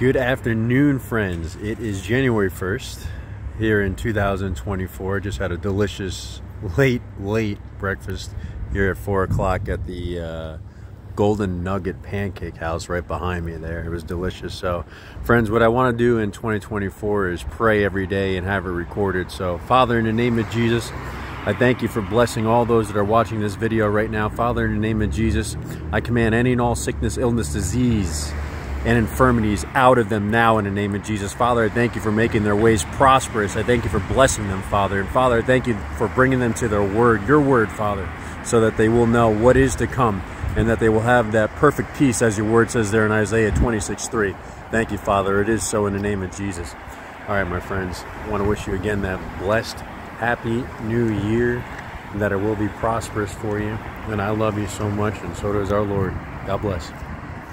Good afternoon, friends. It is January 1st here in 2024. Just had a delicious late, late breakfast here at 4 o'clock at the uh, Golden Nugget Pancake House right behind me there. It was delicious. So, friends, what I want to do in 2024 is pray every day and have it recorded. So, Father, in the name of Jesus, I thank you for blessing all those that are watching this video right now. Father, in the name of Jesus, I command any and all sickness, illness, disease, and infirmities out of them now in the name of Jesus. Father, I thank you for making their ways prosperous. I thank you for blessing them, Father. And Father, I thank you for bringing them to their word, your word, Father, so that they will know what is to come and that they will have that perfect peace as your word says there in Isaiah 26, 3. Thank you, Father. It is so in the name of Jesus. All right, my friends, I want to wish you again that blessed, happy new year, that it will be prosperous for you. And I love you so much, and so does our Lord. God bless.